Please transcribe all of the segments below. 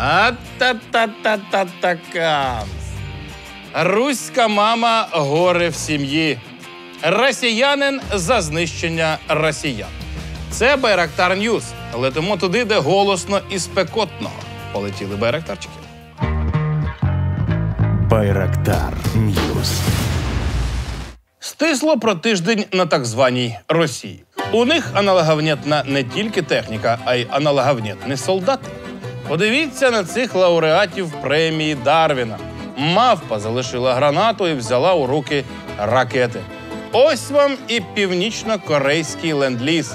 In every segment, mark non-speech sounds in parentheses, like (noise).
а та та та та така Руська мама горе в сім'ї. Росіянин за знищення росіян. Це Байрактар News. Летимо туди, де голосно і спекотно. Полетіли байрактарчики. Байрактар News. Стисло про тиждень на так званій Росії. У них аналоговнятна не тільки техніка, а й аналоговнятні солдати. Подивіться на цих лауреатів премії Дарвіна. Мавпа залишила гранату і взяла у руки ракети. Ось вам і північно-корейський ленд-ліз.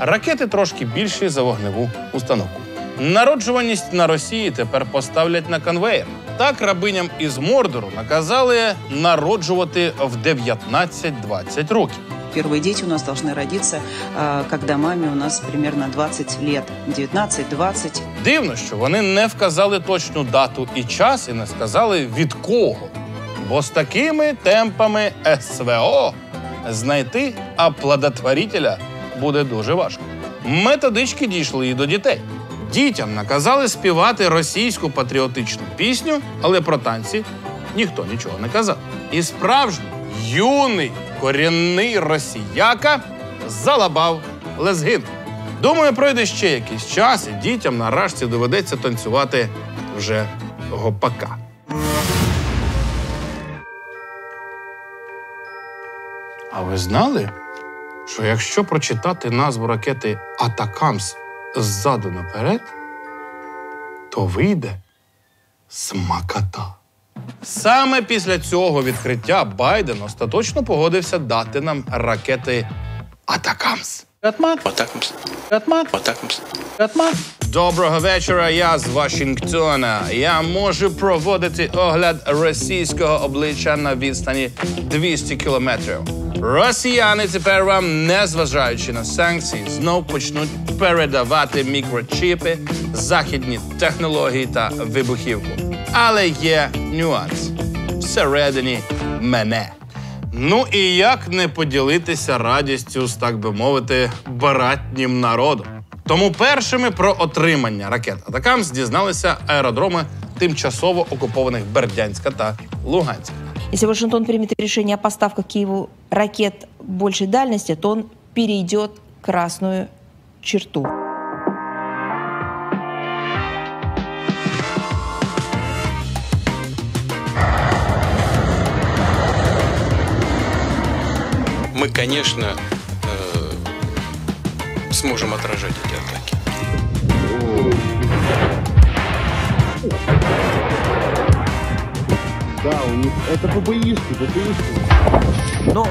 Ракети трошки більші за вогневу установку. Народжуваність на Росії тепер поставлять на конвейер. Так рабиням із Мордору наказали народжувати в 19-20 років. Первые дети у нас должны родиться, когда маме у нас примерно 20 лет, 19-20. Дивно, що вони не вказали точну дату і час, і не сказали від кого. Бо з такими темпами СВО знайти оплодотворителя буде дуже важко. Методички дійшли і до дітей. Дітям наказали співати російську патріотичну пісню, але про танці ніхто нічого не казав. І справжній юний корінний росіяка залабав лезгин. Думаю, пройде ще якийсь час, і дітям нарешті доведеться танцювати вже гопака. А ви знали, що якщо прочитати назву ракети Атакамс ззаду наперед, то вийде смакота. Саме після цього відкриття Байден остаточно погодився дати нам ракети Атакамс. Атакамс. Атакамс. Доброго вечора. Я з Вашингтона. Я можу проводити огляд російського обличчя на відстані 200 кілометрів. Росіяни тепер вам, незважаючи на санкції, знов почнуть передавати мікрочіпи, західні технології та вибухівку. Але є нюанс всередині мене. Ну і як не поділитися радістю з, так би мовити, баратнім народом. Тому першими про отримання ракет Атакамс дізналися аеродроми тимчасово окупованих Бердянська та Луганська. Если Вашингтон примет решение о поставках Киеву ракет большей дальности, то он перейдет красную черту. Мы, конечно, э, сможем отражать эти это ППИшки, ППИшки. Ну...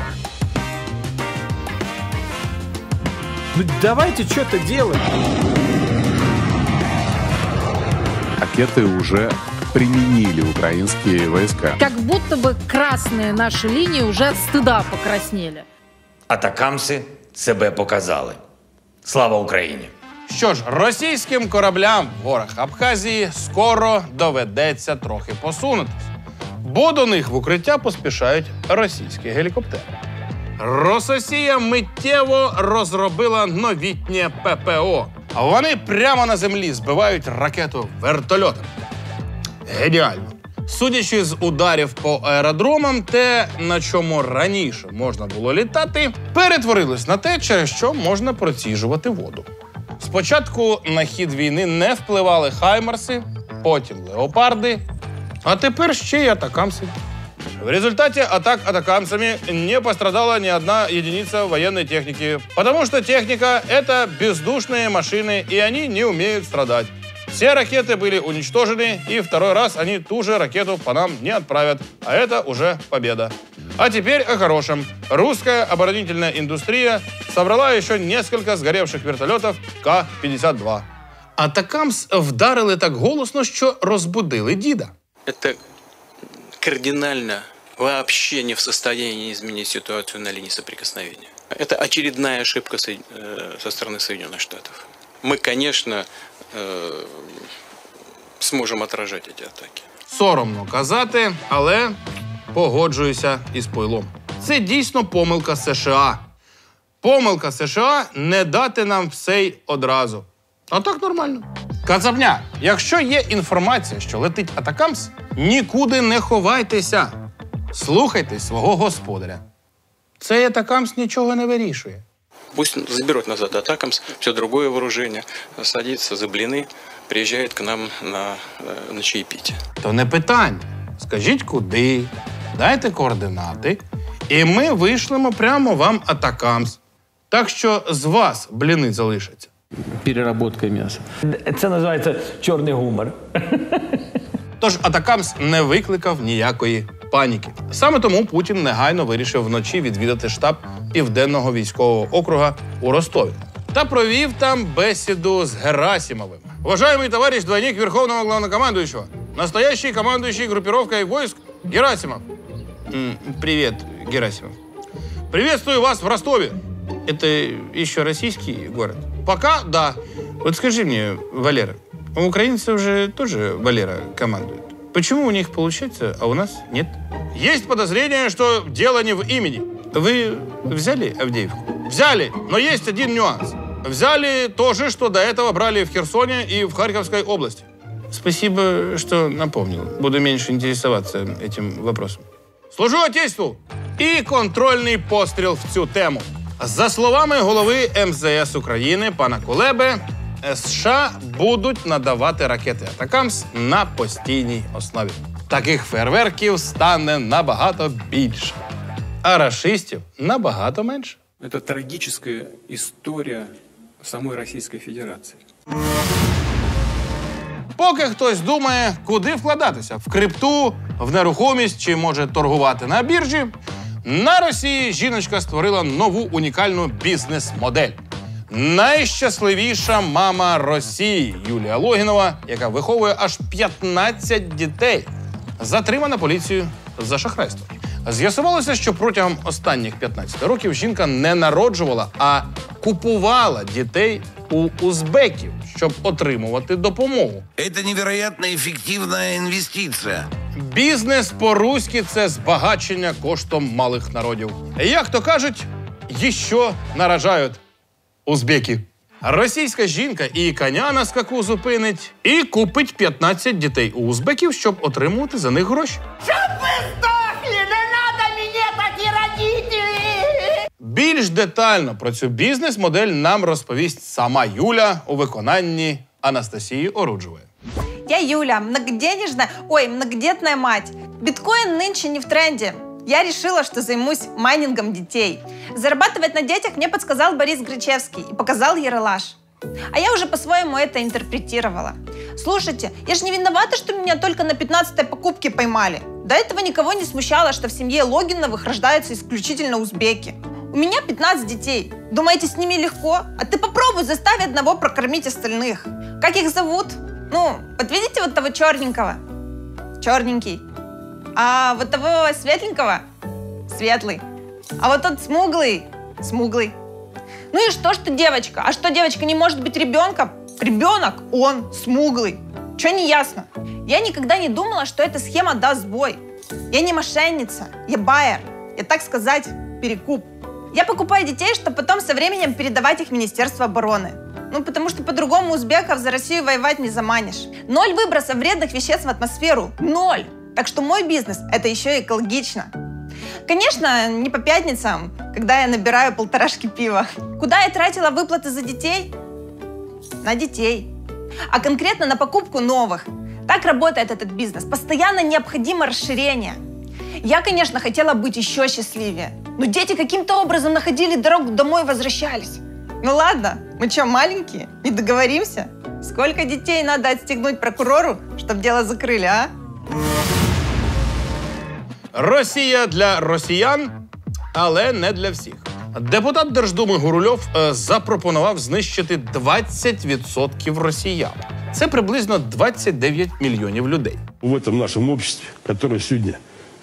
Ну давайте что-то делать. Ракеты уже применили украинские войска. Как будто бы красные наши линии уже от стыда покраснели. Атакамси себе показали. Слава Україні! Що ж, російським кораблям в горах Абхазії скоро доведеться трохи посунутись, Бо до них в укриття поспішають російські гелікоптери. Рососія миттєво розробила новітнє ППО. А вони прямо на землі збивають ракету вертольотом. Геніально. Судячи з ударів по аеродромам, те, на чому раніше можна було літати, перетворилось на те, через що можна проціжувати воду. Спочатку на хід війни не впливали хаймарси, потім леопарди, а тепер ще й атакамси. В результате атак атакамсами не пострадала ни одна единица военной техники, потому что техника — это бездушные машины, и они не умеют страдать. Все ракеты были уничтожены, и второй раз они ту же ракету по нам не отправят. А это уже победа. А теперь о хорошем. Русская оборонительная индустрия собрала еще несколько сгоревших вертолетов К-52. Атакамс вдарили так голосно, що розбудили діда. Это кардинально вообще не в состоянии изменить ситуацию на линии соприкосновения. Это очередная ошибка Соед- э, со стороны Соединенных Штатов. Мы, конечно, э, сможем отражать эти атаки. Соромно казати, але погоджуюся із пойлом. Це дійсно помилка США. Помилка США не дати нам все й одразу. А так нормально. Кацапня, якщо є інформація, що летить Атакамс, нікуди не ховайтеся. Слухайте свого господаря. Цей Атакамс нічого не вирішує. Пусть заберут назад Атакамс, все другое вооружение, садится за блины, приезжает к нам на, э, на чаепитие. То не питання. Скажіть куди, дайте координати, і ми вишлемо прямо вам Атакамс. Так що з вас бліни залишаться. Переработка м'яса. Це називається чорний гумор. Тож Атакамс не викликав ніякої паніки. Саме тому Путін негайно вирішив вночі відвідати штаб південного військового округа у Ростові та провів там бесіду з Герасимовим. Уважаемый товарищ двойник Верховного Главнокомандующего, настоящий командующий группировкой войск Герасимов. М, Привет, Герасимов. Приветствую вас в Ростове. Это еще российский город? Пока да. Вот скажи мне, Валера, у украинцев же тоже Валера командует. Почему у них получается, а у нас нет? Есть подозрение, что дело не в имени. Вы взяли Авдеевку? Взяли, но есть один нюанс. Взяли то же, что до этого брали в Херсоне и в Харьковской области. Спасибо, что напомнил. Буду меньше интересоваться этим вопросом. Служу Отечеству! І контрольний постріл в цю тему. За словами голови МЗС України пана Кулеби, США будуть надавати ракети Атакамс на постійній основі. Таких фейерверків стане набагато більше, а рашистів набагато менше. Это трагическая история самой Российской Федерации. Поки хтось думає, куди вкладатися в крипту, в нерухомість чи може торгувати на біржі. На Росії жіночка створила нову унікальну бізнес-модель. Найщасливіша мама Росії Юлія Логінова, яка виховує аж 15 дітей, затримана поліцією за шахрайство. З'ясувалося, що протягом останніх 15 років жінка не народжувала, а купувала дітей у узбеків, щоб отримувати допомогу. Это невероятно эффективная инвестиция. Бізнес по-руськи це збагачення коштом малих народів. Як то кажуть, їщо наражають узбеки. Російська жінка і коня на скаку зупинить, і купить 15 дітей у узбеків, щоб отримувати за них гроші. Чтоб вы Більш детально про цю бізнес-модель нам розповість сама Юля у виконанні Анастасії Оруджевої. Я Юля, многоденежная, ой, многодетная мать. Биткоин нынче не в тренде. Я решила, что займусь майнингом детей. Зарабатывать на детях мне подсказал Борис Гречевский и показал Ералаш. А я уже по-своему это интерпретировала. Слушайте, я же не виновата, что меня только на 15-й покупке поймали. До этого никого не смущало, что в семье Логиновых рождаются исключительно узбеки. У меня 15 детей. Думаете, с ними легко? А ты попробуй заставь одного прокормить остальных. Как их зовут? Ну, вот видите вот того черненького? Черненький. А вот того светленького? Светлый. А вот тот смуглый? Смуглый. Ну и что, что девочка? А что девочка не может быть ребенком? Ребенок, он смуглый. Че не ясно? Я никогда не думала, что эта схема даст сбой. Я не мошенница, я байер. Я, так сказать, перекуп. Я покупаю детей, чтобы потом со временем передавать их в Министерство обороны. Ну, потому что по-другому узбеков за Россию воевать не заманишь. Ноль выбросов вредных веществ в атмосферу. Ноль. Так что мой бизнес – это еще и экологично. Конечно, не по пятницам, когда я набираю полторашки пива. Куда я тратила выплаты за детей? На детей. А конкретно на покупку новых. Так работает этот бизнес. Постоянно необходимо расширение. Я, конечно, хотела быть еще счастливее. Но дети каким-то образом находили дорогу домой и возвращались. Ну ладно, мы что, маленькие? Не договоримся? Сколько детей надо отстегнуть прокурору, чтобы дело закрыли, а? Росія для росіян, але не для всіх. Депутат Держдуми Гурульов е, запропонував знищити 20% росіян. Це приблизно 29 мільйонів людей. В этом нашем обществе, которое сегодня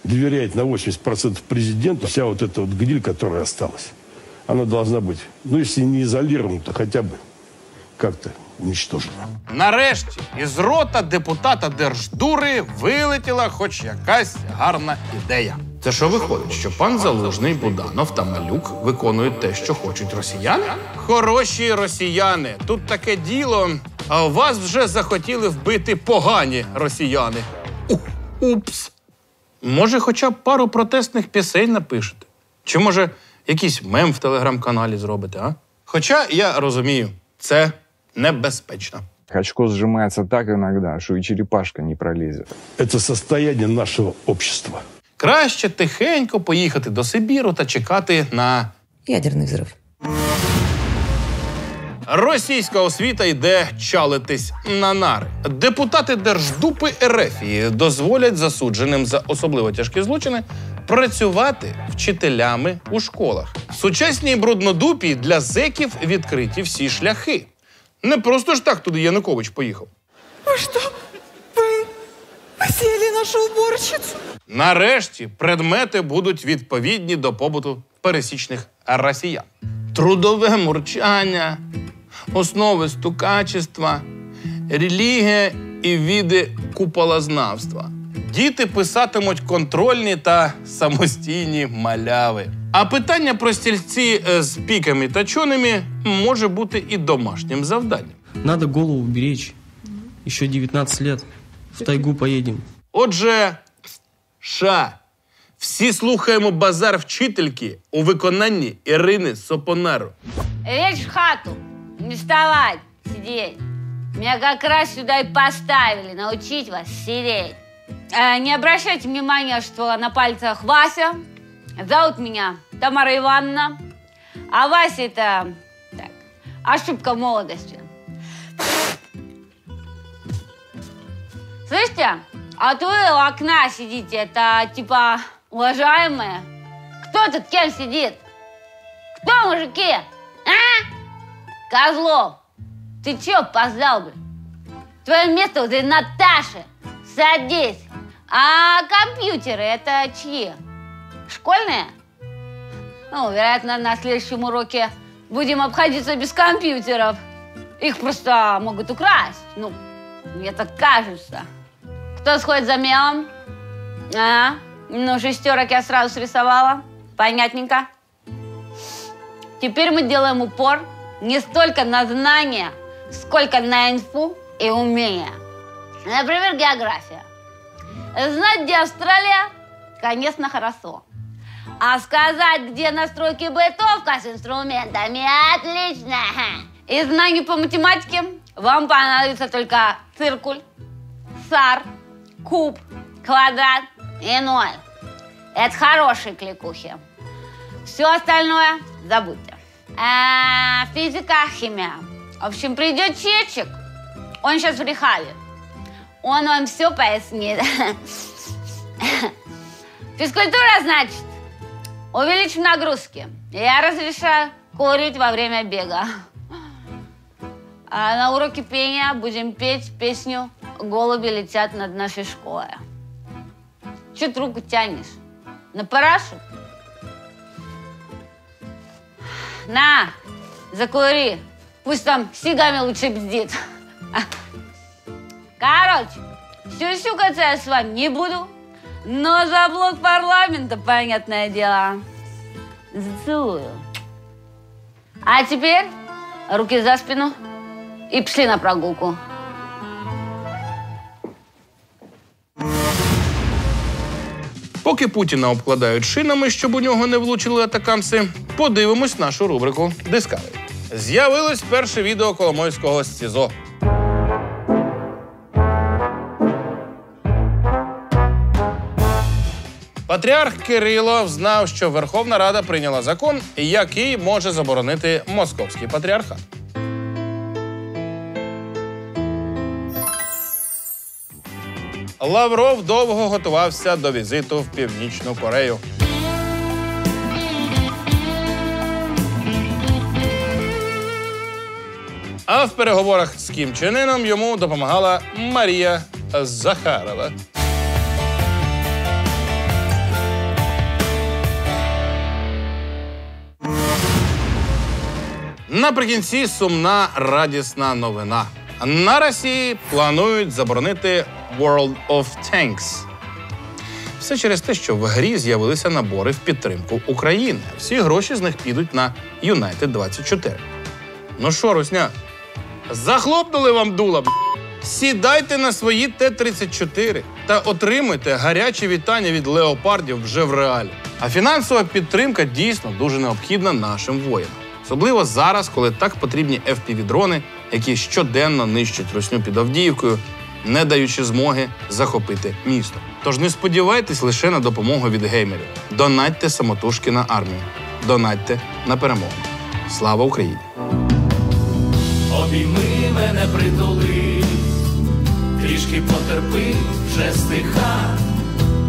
доверяет на 80% президенту, вся вот эта вот гниль, которая осталась, она должна быть, ну, если не изолирована, то хотя бы как-то уничтожена. Нарешті із рота депутата Держдури вилетіла хоч якась гарна ідея. Це що виходить, що пан Залужний, Буданов та Малюк виконують те, що хочуть росіяни? Хороші росіяни, тут таке діло. а вас вже захотіли вбити погані росіяни. Ух, упс. Може, хоча б пару протестних пісень напишете? Чи може якийсь мем в телеграм-каналі зробите, а? Хоча я розумію, це небезпечно. Очко сжимается так иногда, что и черепашка не пролезет. Это состояние нашего общества. Краще тихенько поїхати до Сибіру та чекати на Ядерный взрыв. Російська освіта йде чалитись на нари. Депутати Держдупи Ерефії дозволять засудженим за особливо тяжкі злочини працювати вчителями у школах. В сучасній бруднодупі для зеків відкриті всі шляхи. Не просто ж так туди Янукович поїхав. Что? Вы посеяли нашу уборщицу? Нарешті предмети будуть відповідні до побуту пересічних росіян. Трудове мурчання, основи стукачества, релігія і види куполознавства. Діти писатимуть контрольні та самостійні маляви. А питання про стільці е, з піками та чонами може бути і домашнім завданням. Надо голову беречь. Еще 19 лет. В тайгу поедем. Отже, ша. Всі слухаємо базар вчительки у виконанні Ірини Сопонару. Лечь в хату, не вставать, сидеть. Меня как раз сюда и поставили, научить вас сидеть. Э, не обращайте внимания, что на пальцах Вася. Зовут меня Тамара Ивановна. А Вася это так, ошибка молодости. Слышите? А вот вы у окна сидите, это типа уважаемые. Кто тут кем сидит? Кто, мужики? А? Козлов, ты чё опоздал, бы? Твое место возле Наташи. Садись. А компьютеры это чьи? Школьные? Ну, вероятно, на следующем уроке будем обходиться без компьютеров. Их просто могут украсть. Ну, мне так кажется. Кто сходит за мелом? А? Ну, шестерок я сразу срисовала. Понятненько. Теперь мы делаем упор не столько на знания, сколько на инфу и умения. Например, география. Знать, где Австралия, конечно, хорошо. А сказать, где настройки бытовка с инструментами, отлично. И знаний по математике вам понадобится только циркуль, сар, куб, квадрат и ноль. Это хорошие кликухи. Все остальное забудьте. А, физика, химия. В общем, придет Чечик, он сейчас в рехабе. Он вам все пояснит. (laughs) Физкультура, значит, увеличим нагрузки. Я разрешаю курить во время бега. А на уроке пения будем петь песню «Голуби летят над нашей школой». Че ты руку тянешь? На парашу? На, закури. Пусть там сигами лучше бздит. Короче, сюсюкаться я с вами не буду, но за блок парламента, понятное дело, зацелую. А теперь руки за спину и пошли на прогулку. Поки Путіна обкладають шинами, щоб у нього не влучили атакамси, подивимось нашу рубрику Discovery. З'явилось перше відео Коломойського з СІЗО. Патріарх Кирило знав, що Верховна Рада прийняла закон, який може заборонити московський патріархат. Лавров довго готувався до візиту в Північну Корею. А в переговорах з Кім Чен Іном йому допомагала Марія Захарова. Наприкінці сумна радісна новина. На Росії планують заборонити World of Tanks. Все через те, що в грі з'явилися набори в підтримку України. Всі гроші з них підуть на United 24. Ну що, Русня, Захлопнули вам дула. Сідайте на свої Т-34 та отримуйте гарячі вітання від леопардів вже в реалі. А фінансова підтримка дійсно дуже необхідна нашим воїнам. Особливо зараз, коли так потрібні FPV-дрони, які щоденно нищать русню під Авдіївкою, не даючи змоги захопити місто. Тож не сподівайтесь лише на допомогу від геймерів. Донатьте самотужки на армію. Донатьте на перемогу. Слава Україні! Обійми мене притулись, трішки потерпи, вже стиха.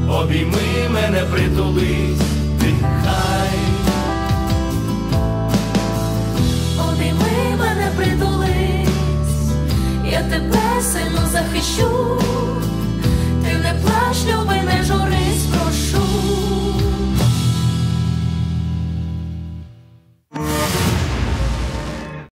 Обійми мене притулись, дихай. я тебе сильно захищу, ти не плач, люби, не журись, прошу.